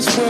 this world.